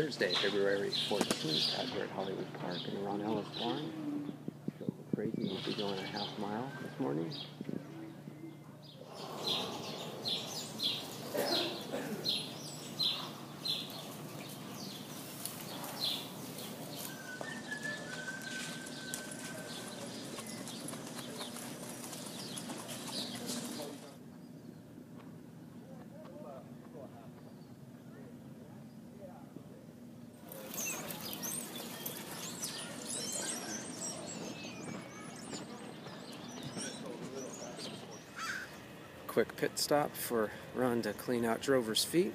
Thursday, February 14th, out here at Hollywood Park in Ron Ellis Barn. So crazy, we'll be going a half mile this morning. Quick pit stop for Ron to clean out Drover's feet.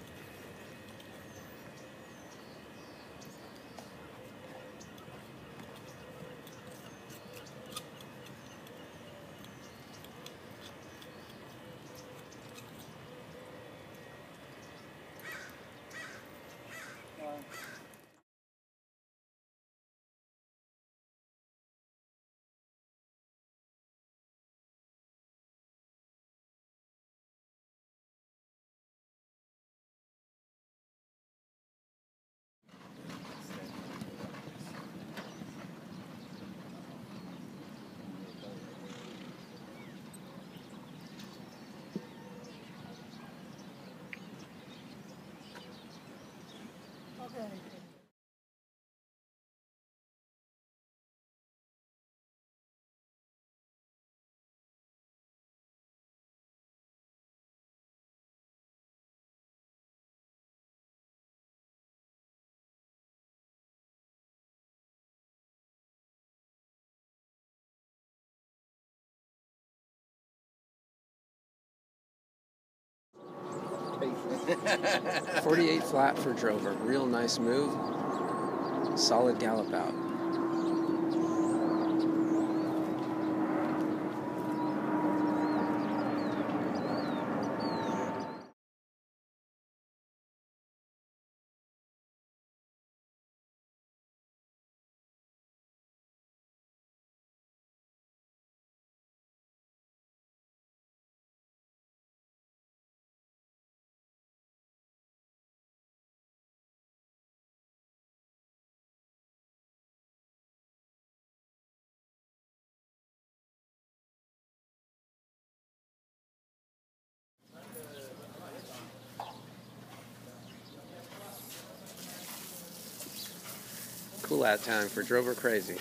对对。Forty-eight flat for Drover. Real nice move. Solid gallop out. Cool out time for Drover Crazy.